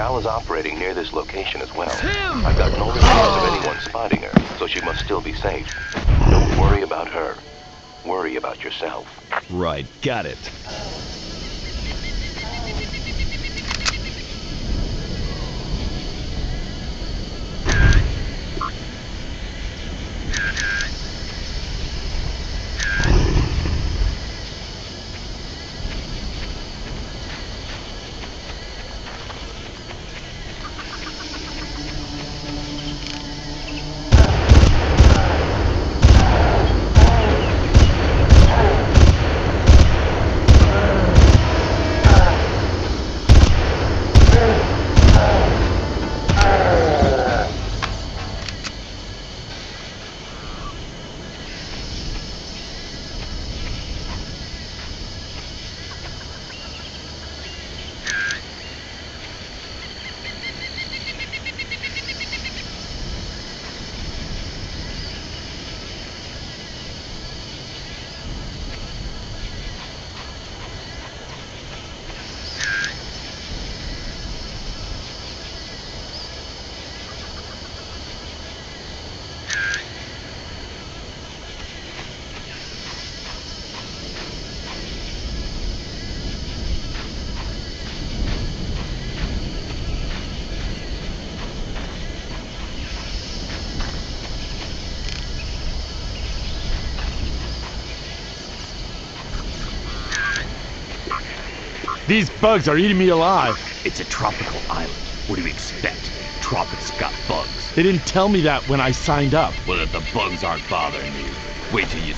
Val is operating near this location as well. Tim! I've got no reports of oh! anyone spotting her, so she must still be safe. Don't worry about her. Worry about yourself. Right, got it. These bugs are eating me alive. It's a tropical island. What do you expect? Tropics got bugs. They didn't tell me that when I signed up. Well, if the bugs aren't bothering you, wait till you...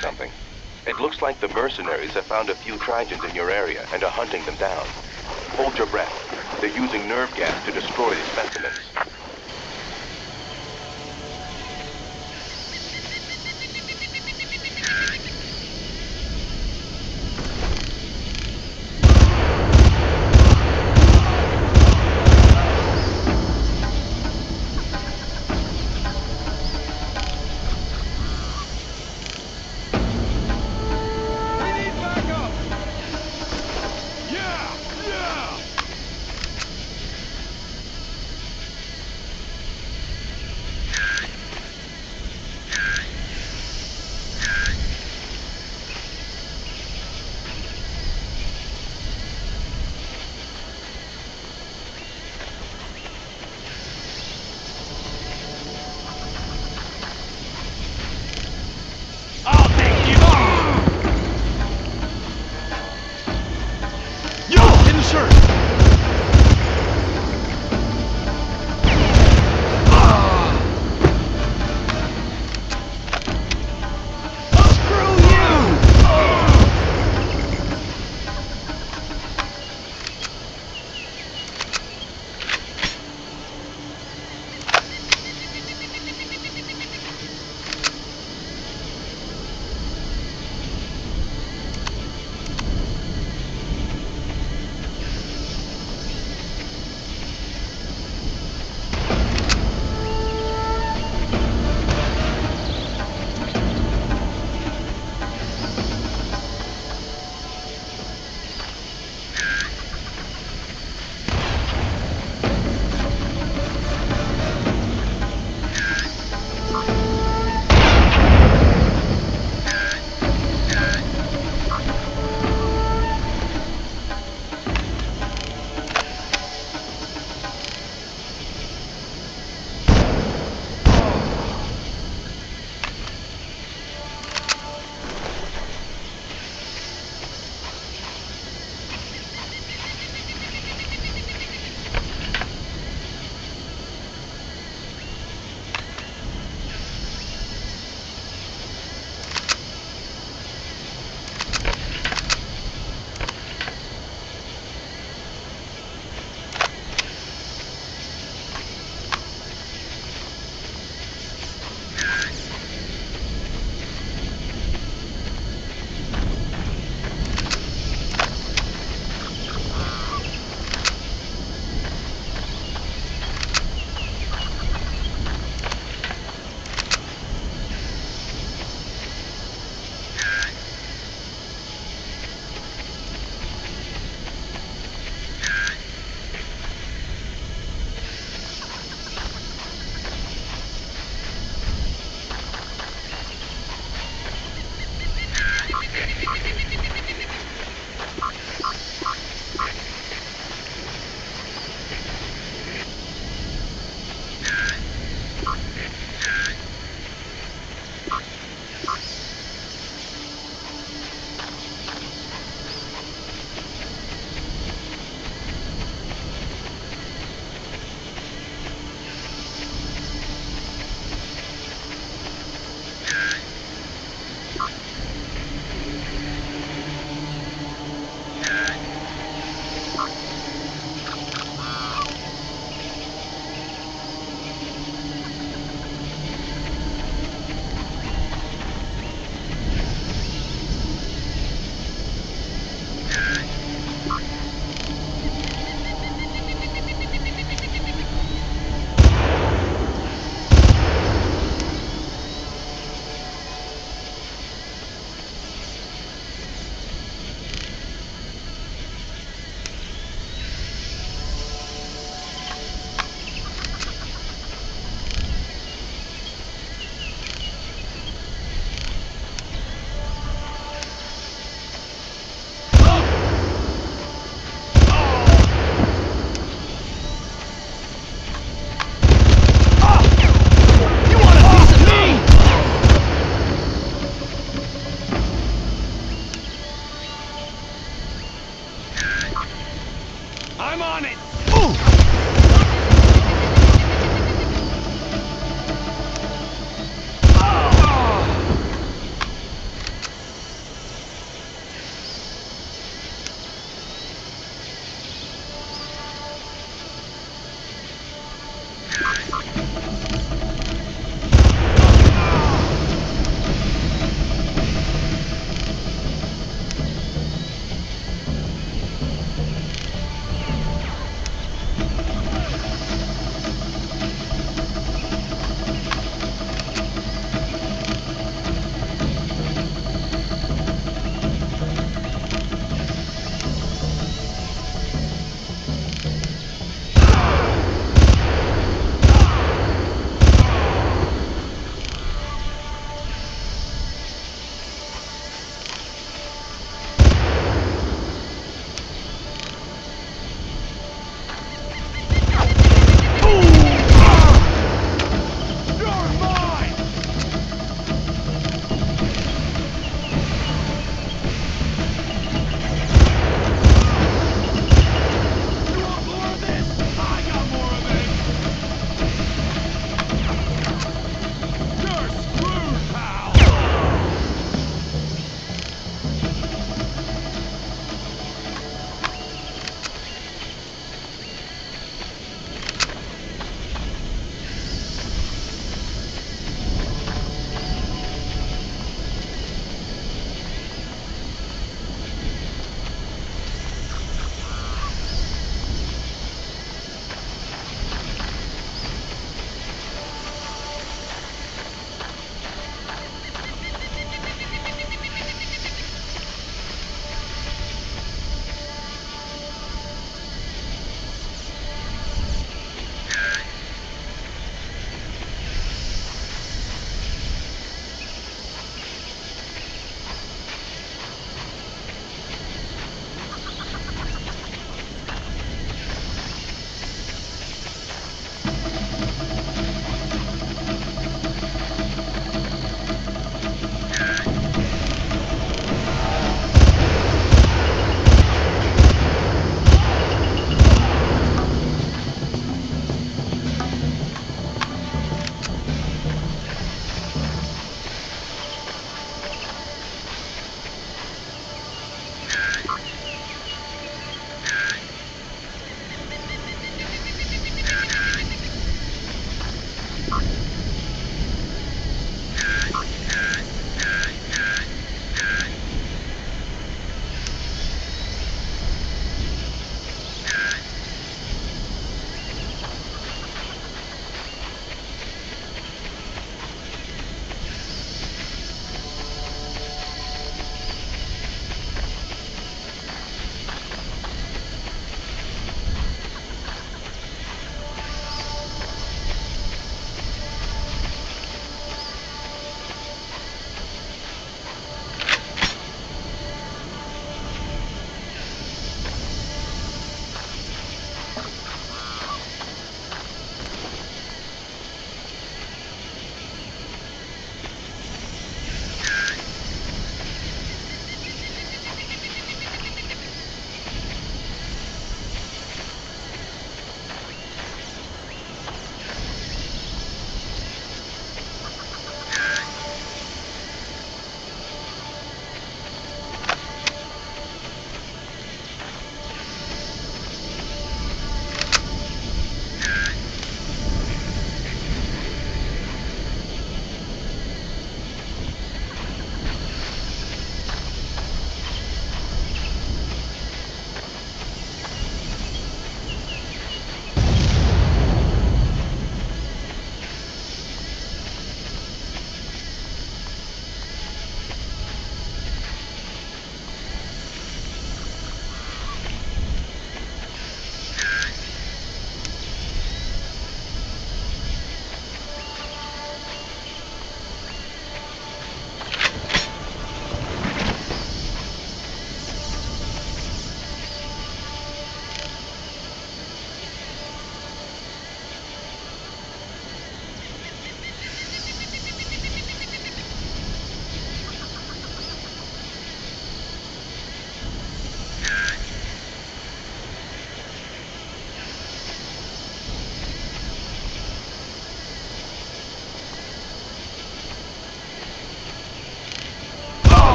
something. It looks like the mercenaries have found a few Trigens in your area and are hunting them down. Hold your breath. They're using nerve gas to destroy the specimens.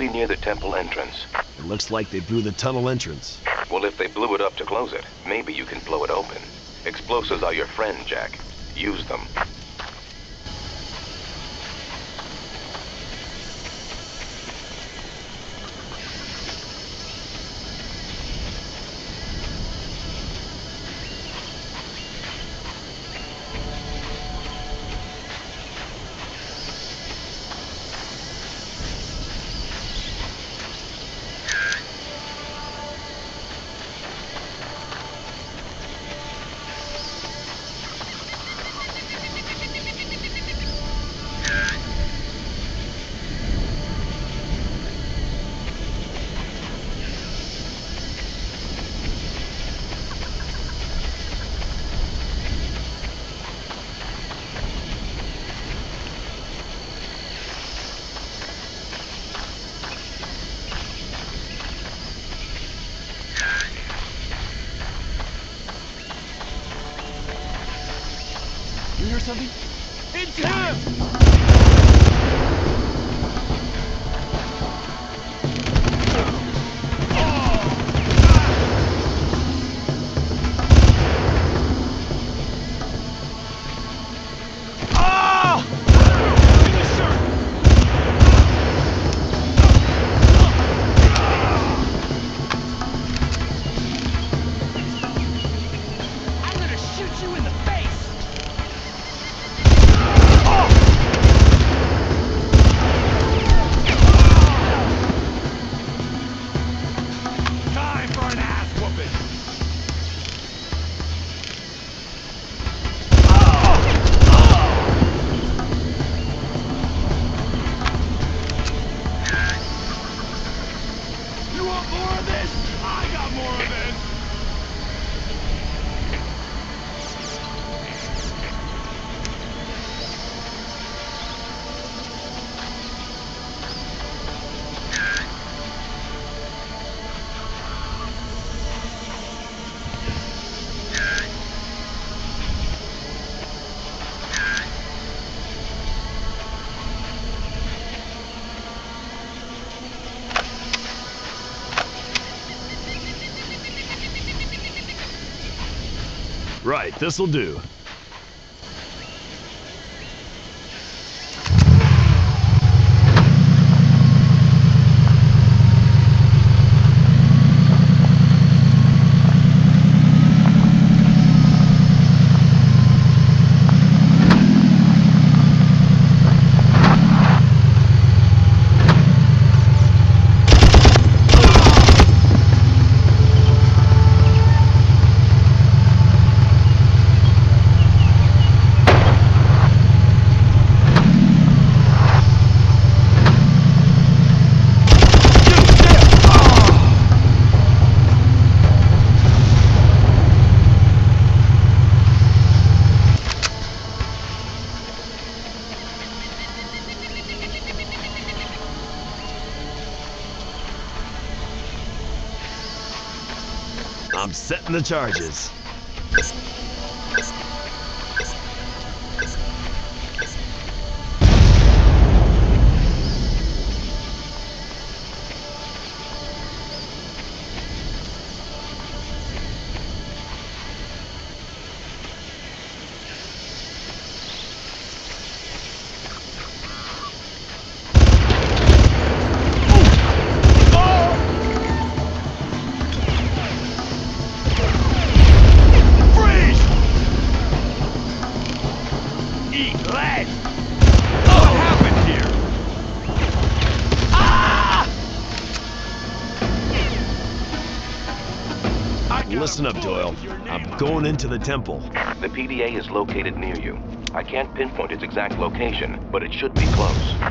Be near the temple entrance. It looks like they blew the tunnel entrance. Well, if they blew it up to close it, maybe you can blow it open. Explosives are your friend, Jack. Use them. Right, this'll do. The charges. Listen up, Doyle. I'm going into the temple. The PDA is located near you. I can't pinpoint its exact location, but it should be close.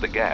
The gas,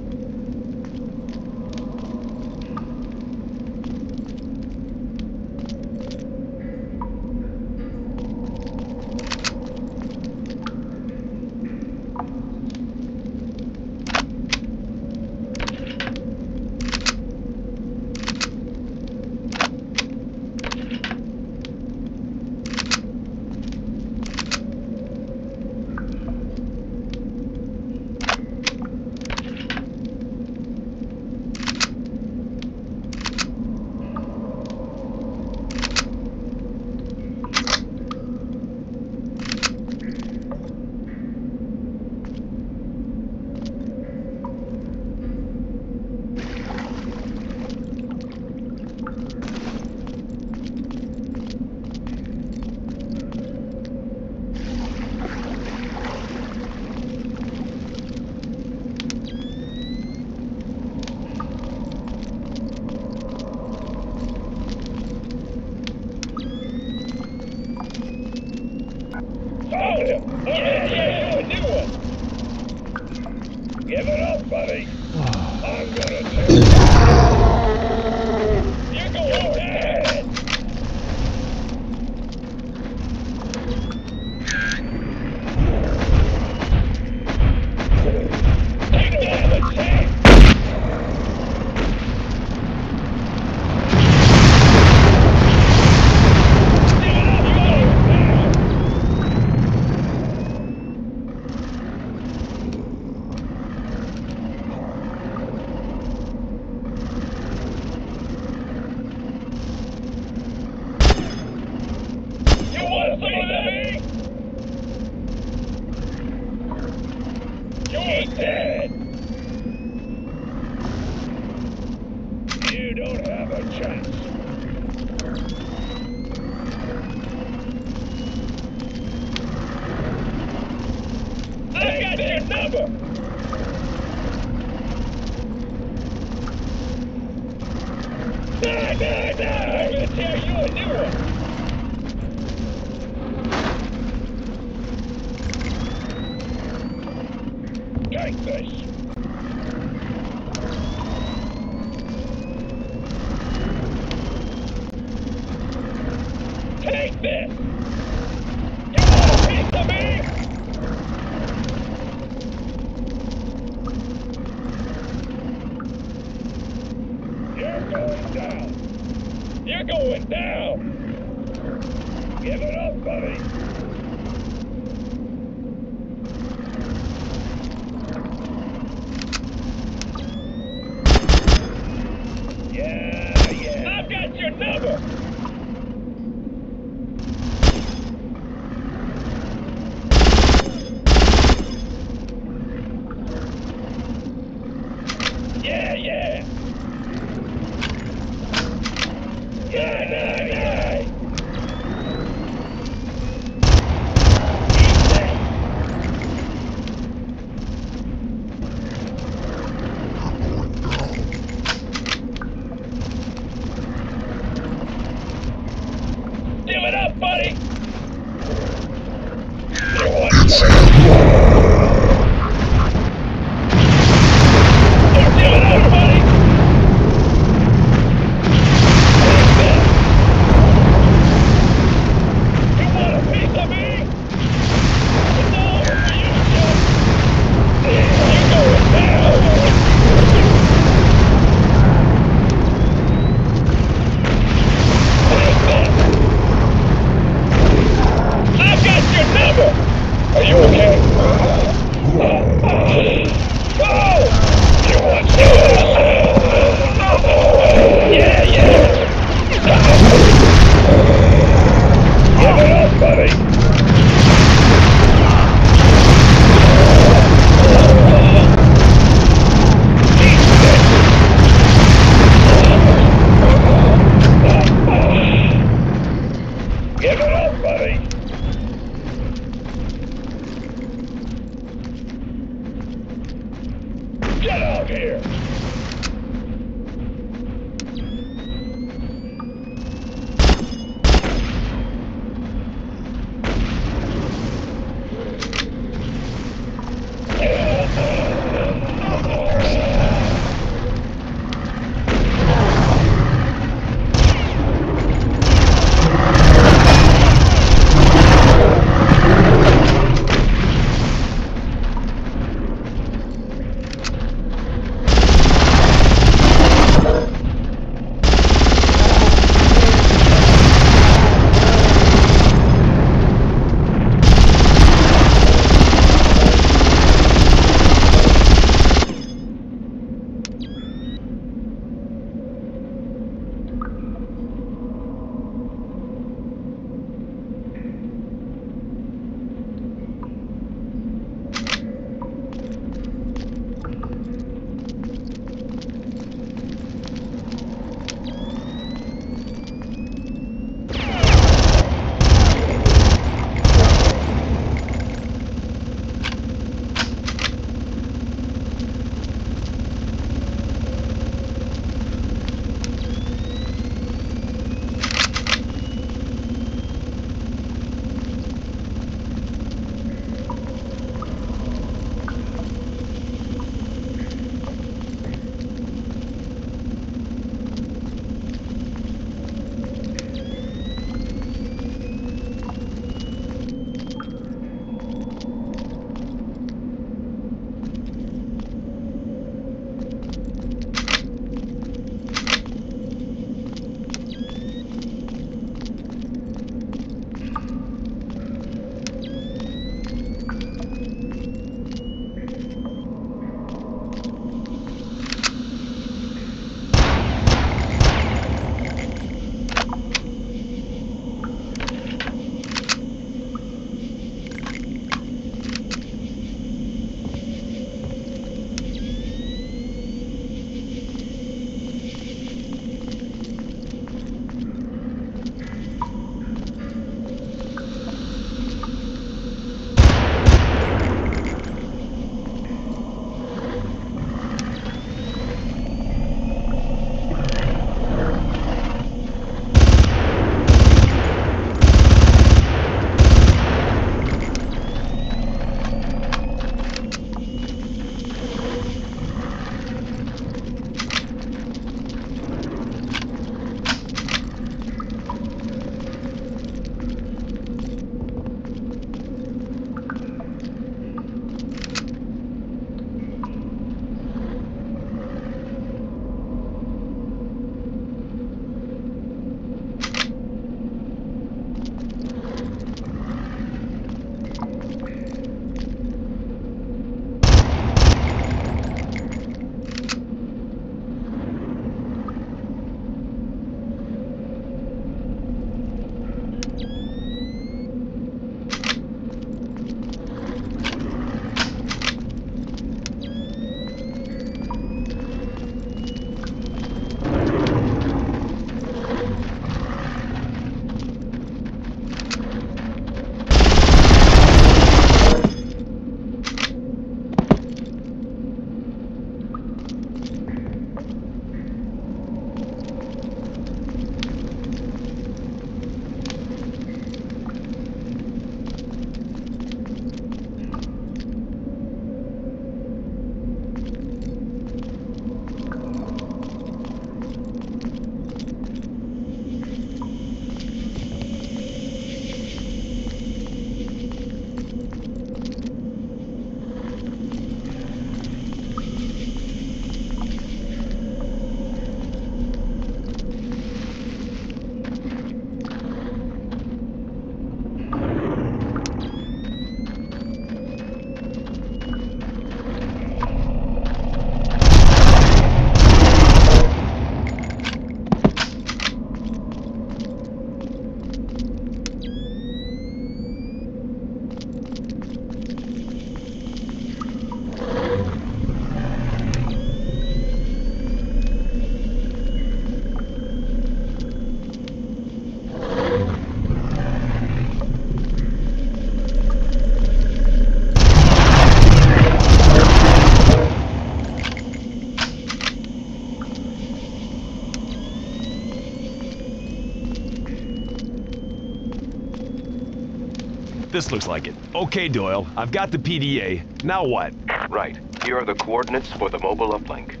This looks like it. Okay, Doyle, I've got the PDA. Now what? Right. Here are the coordinates for the mobile uplink.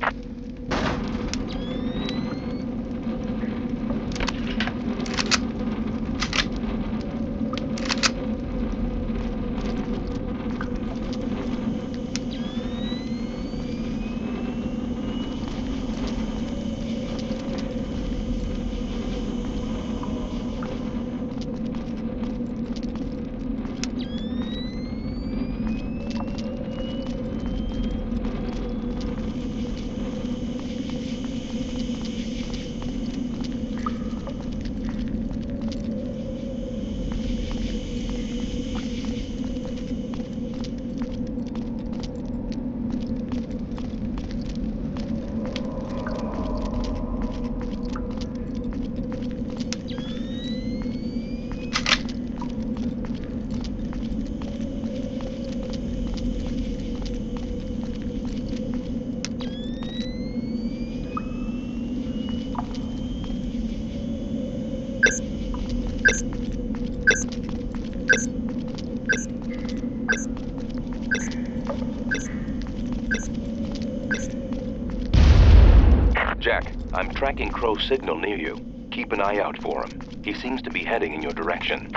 Jack, I'm tracking Crowe's signal near you. Keep an eye out for him. He seems to be heading in your direction.